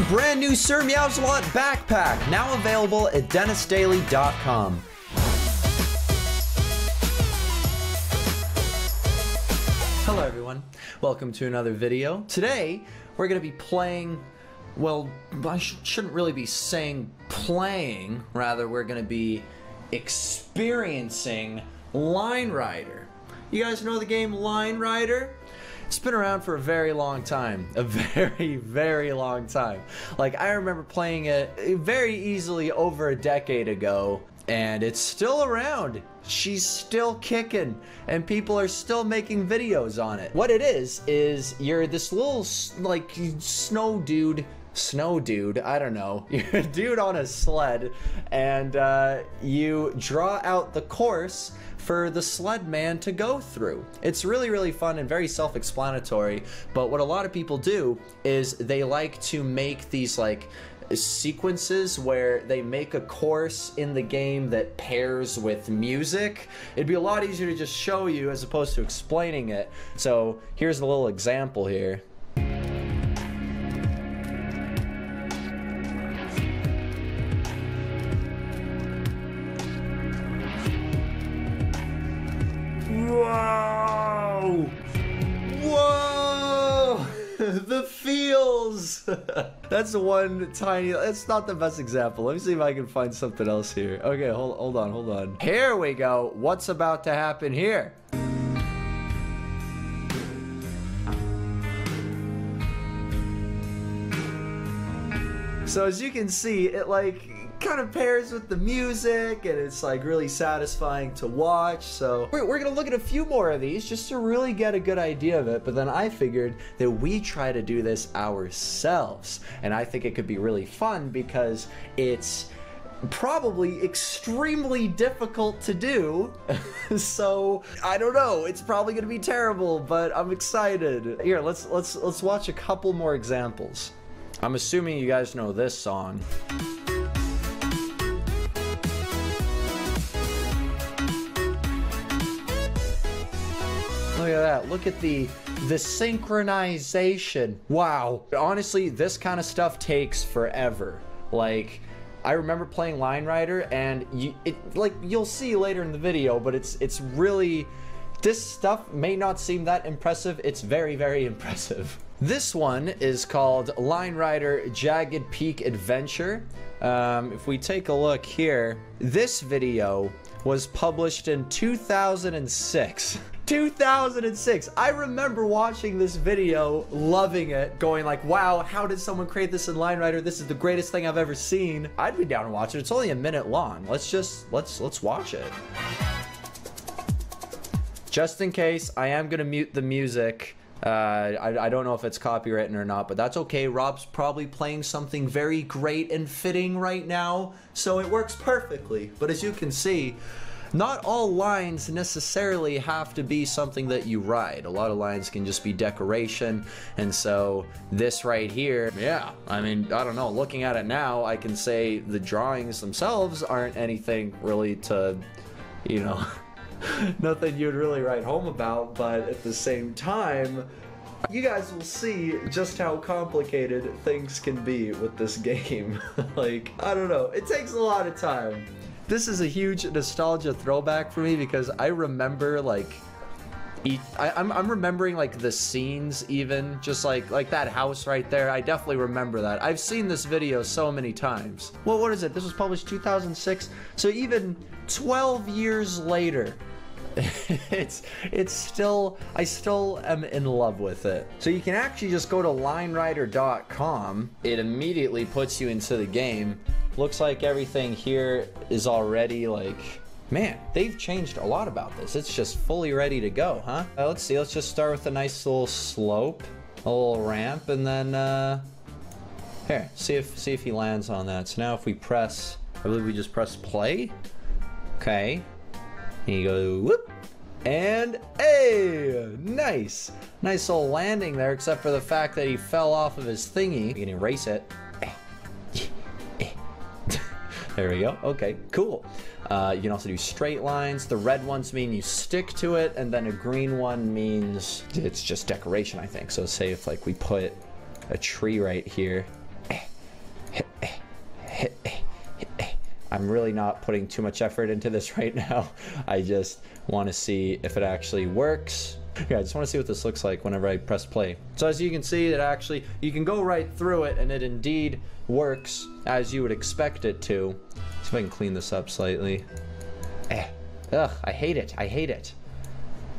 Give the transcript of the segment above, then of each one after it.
The brand new Sir Meowsalot backpack, now available at DenisDaily.com. Hello everyone, welcome to another video. Today, we're going to be playing, well, I sh shouldn't really be saying playing, rather we're going to be experiencing Line Rider. You guys know the game Line Rider? It's been around for a very long time. A very, very long time. Like, I remember playing it very easily over a decade ago, and it's still around. She's still kicking, and people are still making videos on it. What it is, is you're this little, like, snow dude snow dude i don't know you're a dude on a sled and uh, you draw out the course for the sled man to go through it's really really fun and very self-explanatory but what a lot of people do is they like to make these like sequences where they make a course in the game that pairs with music. It'd be a lot easier to just show you as opposed to explaining it. So here's a little example here. that's one tiny, it's not the best example. Let me see if I can find something else here. Okay, hold, hold on, hold on. Here we go. What's about to happen here? So as you can see, it like kind of pairs with the music and it's like really satisfying to watch. So we're, we're gonna look at a few more of these just to really get a good idea of it. But then I figured that we try to do this ourselves. And I think it could be really fun because it's probably extremely difficult to do. so I don't know. It's probably gonna be terrible, but I'm excited. Here, let's let's let's watch a couple more examples. I'm assuming you guys know this song. Look at that. Look at the the synchronization. Wow. Honestly, this kind of stuff takes forever. Like I remember playing Line Rider and you it like you'll see later in the video, but it's it's really this stuff may not seem that impressive. It's very very impressive. This one is called Line Rider Jagged Peak Adventure. Um, if we take a look here, this video was published in 2006. 2006. I remember watching this video, loving it, going like, wow, how did someone create this in Line Rider? This is the greatest thing I've ever seen. I'd be down to watch it. It's only a minute long. Let's just, let's, let's watch it. Just in case, I am gonna mute the music. Uh, I, I, don't know if it's copywritten or not, but that's okay. Rob's probably playing something very great and fitting right now, so it works perfectly. But as you can see, not all lines necessarily have to be something that you ride. A lot of lines can just be decoration. And so this right here, yeah, I mean, I don't know. Looking at it now, I can say the drawings themselves aren't anything really to, you know, nothing you'd really write home about. But at the same time, you guys will see just how complicated things can be with this game. like, I don't know. It takes a lot of time this is a huge nostalgia throwback for me because I remember like I, I'm, I'm remembering like the scenes even just like like that house right there I definitely remember that I've seen this video so many times well what is it this was published 2006 so even 12 years later it's it's still I still am in love with it. So you can actually just go to linerider.com. It immediately puts you into the game Looks like everything here is already like, man, they've changed a lot about this. It's just fully ready to go, huh? Uh, let's see, let's just start with a nice little slope, a little ramp, and then, uh, here, see if, see if he lands on that. So now if we press, I believe we just press play. Okay. And you go, whoop, and hey, nice. Nice little landing there, except for the fact that he fell off of his thingy. You can erase it. There we go. Okay, cool. Uh, you can also do straight lines. The red ones mean you stick to it, and then a green one means it's just decoration, I think. So say if like we put a tree right here, I'm really not putting too much effort into this right now. I just want to see if it actually works. Yeah, I just want to see what this looks like whenever I press play. So as you can see, it actually, you can go right through it and it indeed works as you would expect it to. See if I can clean this up slightly. Eh. Ugh, I hate it. I hate it.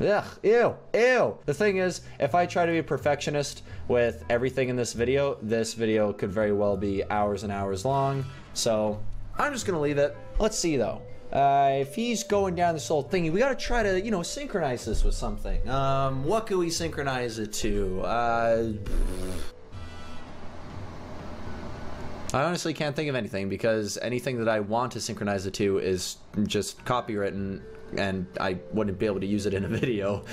Ugh, ew, ew. The thing is, if I try to be a perfectionist with everything in this video, this video could very well be hours and hours long. So I'm just gonna leave it. Let's see though. Uh, if he's going down this whole thingy, we gotta try to, you know, synchronize this with something. Um, what can we synchronize it to? Uh, I honestly can't think of anything because anything that I want to synchronize it to is just copywritten and I wouldn't be able to use it in a video.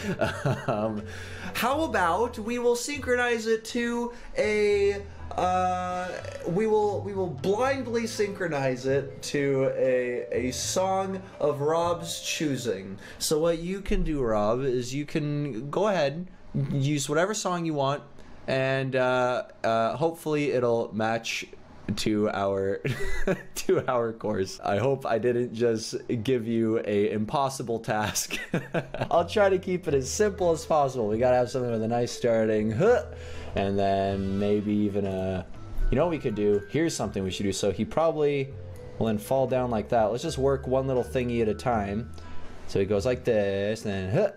um, how about we will synchronize it to a uh, we will we will blindly synchronize it to a a song of Rob's choosing. So what you can do, Rob, is you can go ahead use whatever song you want, and uh, uh, hopefully it'll match to our to our course. I hope I didn't just give you a impossible task. I'll try to keep it as simple as possible. We gotta have something with a nice starting, and then maybe even a. You know what we could do? Here's something we should do. So he probably will then fall down like that. Let's just work one little thingy at a time. So he goes like this, and then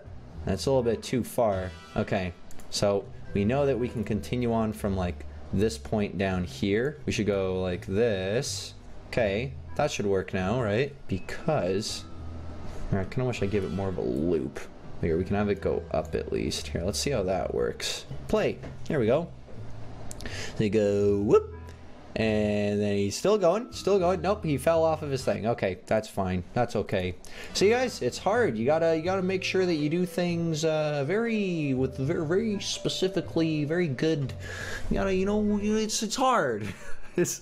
that's a little bit too far. Okay, so we know that we can continue on from like this point down here. We should go like this. Okay, that should work now, right? Because I kind of wish I gave it more of a loop. Here, we can have it go up at least. Here, let's see how that works. Play. Here we go. They go whoop. And then he's still going, still going. Nope, he fell off of his thing. Okay, that's fine. That's okay. See, guys, it's hard. You gotta, you gotta make sure that you do things uh, very, with very, very specifically, very good. You gotta, you know, it's it's hard. it's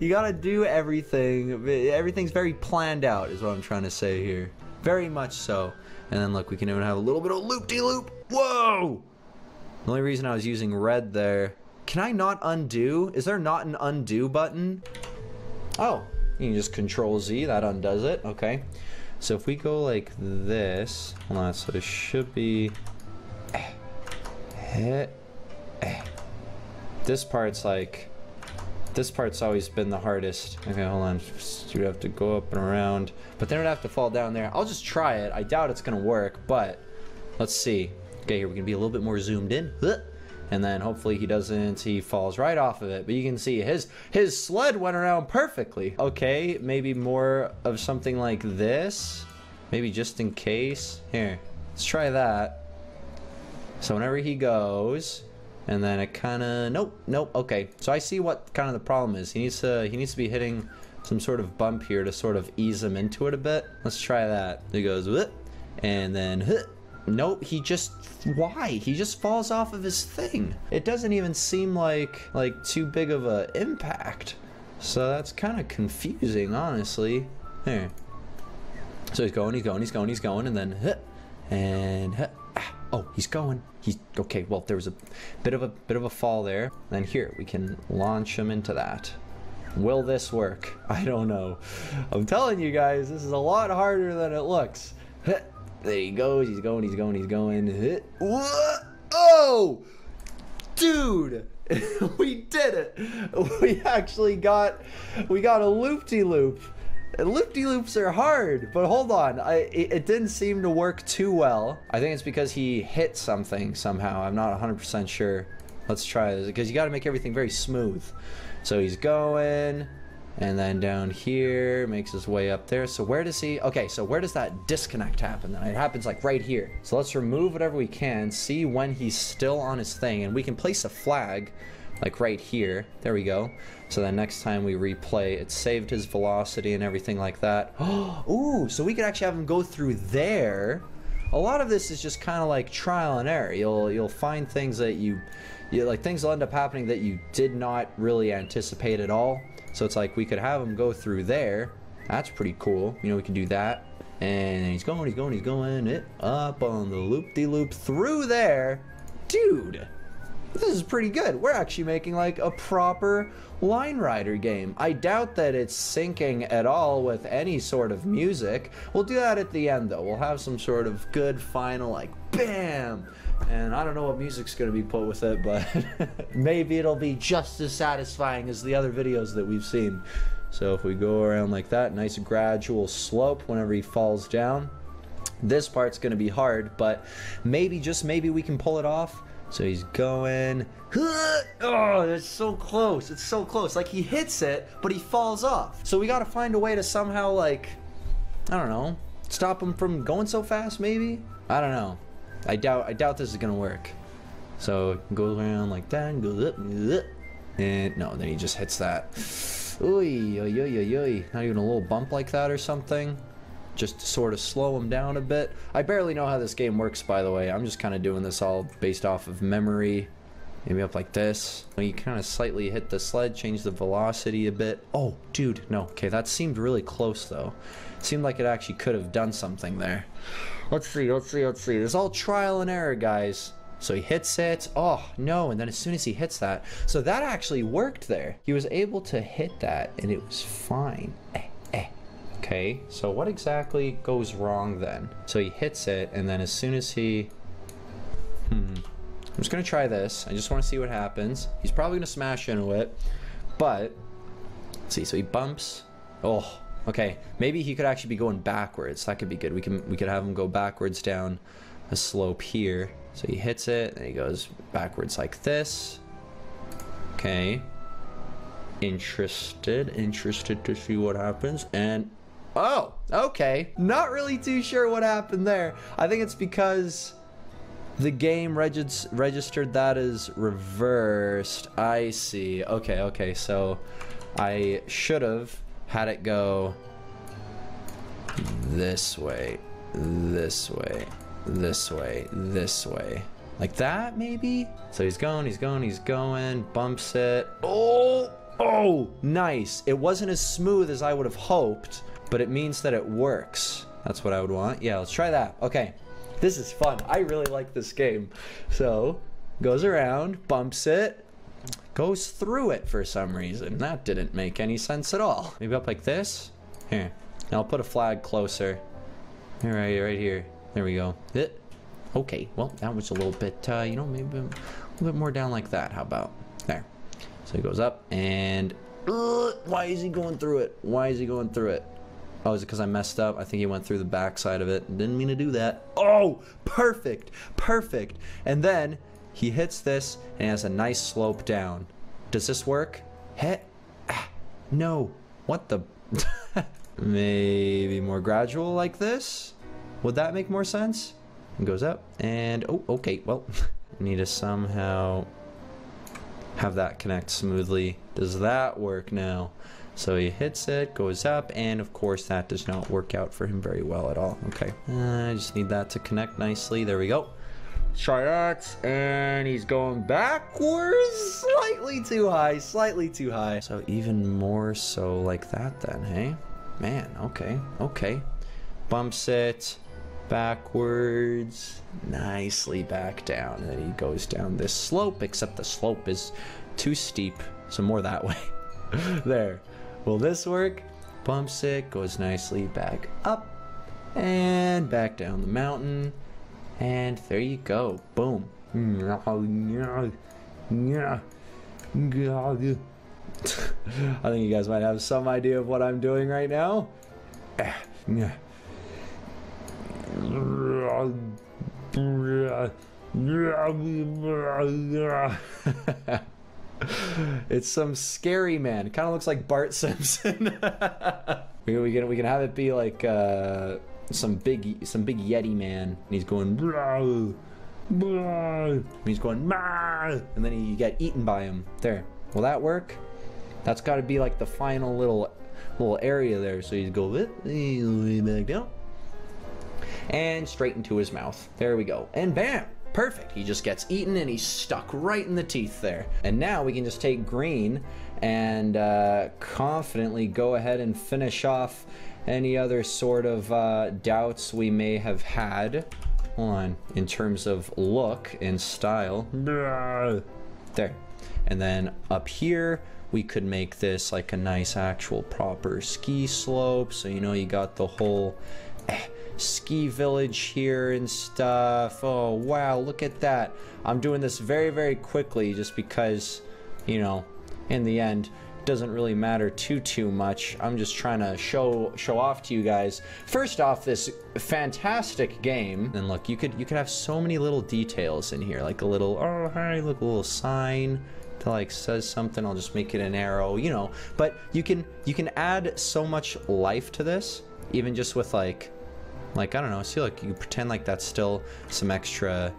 you gotta do everything. Everything's very planned out, is what I'm trying to say here. Very much so. And then look, we can even have a little bit of loop-de-loop. -loop. Whoa! The only reason I was using red there can I not undo? Is there not an undo button? Oh, you can just control Z, that undoes it. Okay. So if we go like this, hold on, so it should be eh, eh, eh. this part's like this part's always been the hardest. Okay, hold on. You have to go up and around, but then it'd have to fall down there. I'll just try it. I doubt it's gonna work, but let's see. Okay, here we can be a little bit more zoomed in. And then hopefully he doesn't he falls right off of it. But you can see his his sled went around perfectly. Okay maybe more of something like this. Maybe just in case. Here let's try that. So whenever he goes and then it kind of nope nope okay. So I see what kind of the problem is. He needs to he needs to be hitting some sort of bump here to sort of ease him into it a bit. Let's try that. He goes and then Nope, he just why? He just falls off of his thing. It doesn't even seem like like too big of a impact. So that's kind of confusing, honestly. There. So he's going, he's going, he's going, he's going, and then and ah, oh, he's going. He's okay. Well, there was a bit of a bit of a fall there. Then here we can launch him into that. Will this work? I don't know. I'm telling you guys, this is a lot harder than it looks. There he goes. He's going. He's going. He's going. What? Oh, dude. we did it. We actually got we got a loop-de-loop. Loop-de-loops are hard, but hold on. I it, it, didn't seem to work too well. I think it's because he hit something somehow. I'm not 100% sure. Let's try this because you got to make everything very smooth. So he's going. And then down here, makes his way up there. So where does he, okay, so where does that disconnect happen then? It happens like right here. So let's remove whatever we can, see when he's still on his thing, and we can place a flag like right here. There we go. So then next time we replay, it saved his velocity and everything like that. Ooh, so we could actually have him go through there. A lot of this is just kind of like trial and error. You'll you'll find things that you, you like things will end up happening that you did not really anticipate at all. So it's like we could have him go through there. That's pretty cool. You know, we can do that. And he's going, he's going, he's going it up on the loop-de-loop -loop through there. Dude, this is pretty good. We're actually making like a proper Line Rider game. I doubt that it's syncing at all with any sort of music. We'll do that at the end though. We'll have some sort of good final like BAM! And I don't know what music's gonna be put with it, but maybe it'll be just as satisfying as the other videos that we've seen. So if we go around like that, nice gradual slope whenever he falls down. This part's gonna be hard, but maybe, just maybe we can pull it off. So he's going. Oh, it's so close. It's so close. Like he hits it, but he falls off. So we gotta find a way to somehow, like, I don't know, stop him from going so fast, maybe? I don't know. I doubt I doubt this is gonna work. So goes around like that and goes up, and no, then he just hits that. Oy, oy, oy, oy. Not even a little bump like that or something. Just to sort of slow him down a bit. I barely know how this game works, by the way. I'm just kind of doing this all based off of memory. Maybe up like this. You kind of slightly hit the sled, change the velocity a bit. Oh, dude, no. Okay, that seemed really close, though. seemed like it actually could have done something there. Let's see, let's see, let's see. This is all trial and error, guys. So he hits it. Oh, no. And then as soon as he hits that. So that actually worked there. He was able to hit that and it was fine. Eh, eh. Okay, so what exactly goes wrong then? So he hits it and then as soon as he... Hmm. I'm just gonna try this. I just want to see what happens. He's probably gonna smash into it, but see. So he bumps. Oh, okay. Maybe he could actually be going backwards. That could be good. We can we could have him go backwards down a slope here. So he hits it, and he goes backwards like this. Okay. Interested, interested to see what happens, and oh, okay. Not really too sure what happened there. I think it's because the game regis registered that as reversed. I see. Okay, okay. So I should have had it go this way, this way, this way, this way. Like that, maybe? So he's going, he's going, he's going, bumps it. Oh, oh, nice. It wasn't as smooth as I would have hoped, but it means that it works. That's what I would want. Yeah, let's try that. Okay. This is fun. I really like this game. So, goes around, bumps it, goes through it for some reason. That didn't make any sense at all. Maybe up like this? Here. Now I'll put a flag closer. All right, right here. There we go. It. Okay, well, that was a little bit, uh, you know, maybe a little bit more down like that. How about? There. So he goes up and... Uh, why is he going through it? Why is he going through it? Oh, is it because I messed up? I think he went through the back side of it. Didn't mean to do that. Oh, perfect, perfect. And then he hits this and has a nice slope down. Does this work? Hit? Ah, no. What the? Maybe more gradual like this? Would that make more sense? It goes up and, oh, okay, well, need to somehow have that connect smoothly. Does that work now? So he hits it, goes up, and of course that does not work out for him very well at all. Okay, uh, I just need that to connect nicely. There we go. Try that, and he's going backwards, slightly too high, slightly too high. So even more so like that then, hey? Man, okay, okay. Bumps it, backwards, nicely back down, and then he goes down this slope, except the slope is too steep, so more that way. there. Will this work? Bumps it, goes nicely back up and back down the mountain. And there you go. Boom. I think you guys might have some idea of what I'm doing right now. it's some scary man. Kind of looks like Bart Simpson. we, we can we can have it be like uh, some big some big Yeti man. And he's going. he's going. And then he get eaten by him. There. Will that work? That's got to be like the final little little area there. So he's go back down and straight into his mouth. There we go. And bam. Perfect. He just gets eaten and he's stuck right in the teeth there. And now we can just take green and uh, confidently go ahead and finish off any other sort of uh, doubts we may have had. Hold on. In terms of look and style. There. And then up here, we could make this like a nice actual proper ski slope. So, you know, you got the whole eh, ski village here and stuff. Oh, wow, look at that. I'm doing this very, very quickly just because, you know, in the end, doesn't really matter too too much. I'm just trying to show show off to you guys. First off, this fantastic game. And look, you could you could have so many little details in here, like a little oh hi, look a little sign that like says something. I'll just make it an arrow, you know. But you can you can add so much life to this, even just with like like I don't know. See, like you pretend like that's still some extra.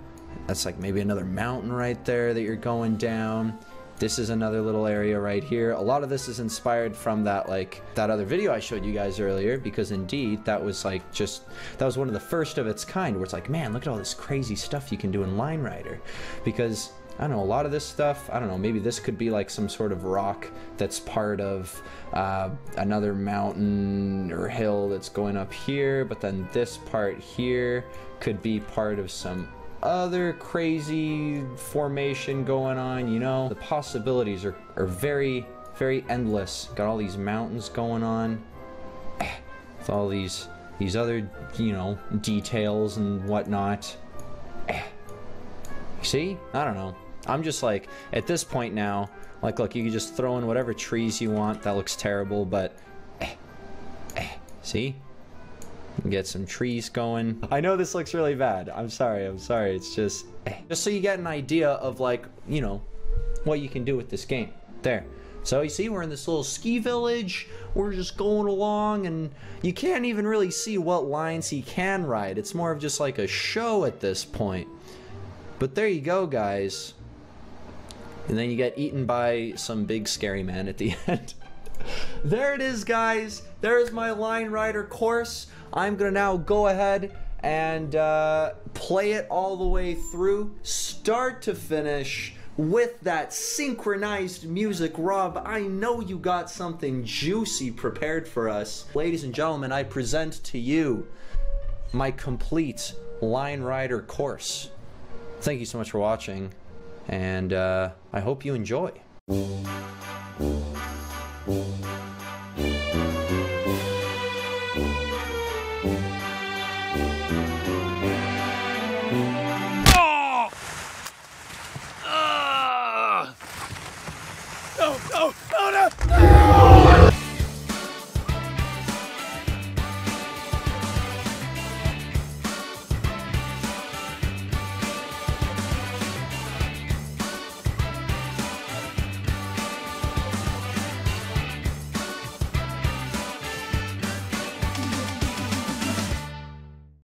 That's like maybe another mountain right there that you're going down this is another little area right here. A lot of this is inspired from that like that other video I showed you guys earlier because indeed that was like just that was one of the first of its kind where it's like, man, look at all this crazy stuff you can do in Line Rider. Because I don't know, a lot of this stuff, I don't know, maybe this could be like some sort of rock that's part of uh, another mountain or hill that's going up here, but then this part here could be part of some other crazy formation going on, you know? The possibilities are, are very, very endless. Got all these mountains going on. With all these, these other, you know, details and whatnot. See? I don't know. I'm just like, at this point now, like, look, you can just throw in whatever trees you want. That looks terrible, but... See? Get some trees going. I know this looks really bad. I'm sorry. I'm sorry. It's just eh. just so you get an idea of like, you know, what you can do with this game. There. So you see, we're in this little ski village. We're just going along, and you can't even really see what lines he can ride. It's more of just like a show at this point. But there you go, guys. And then you get eaten by some big scary man at the end. There it is, guys. There's my Line Rider course. I'm gonna now go ahead and uh, play it all the way through, start to finish, with that synchronized music. Rob, I know you got something juicy prepared for us. Ladies and gentlemen, I present to you my complete Line Rider course. Thank you so much for watching, and uh, I hope you enjoy.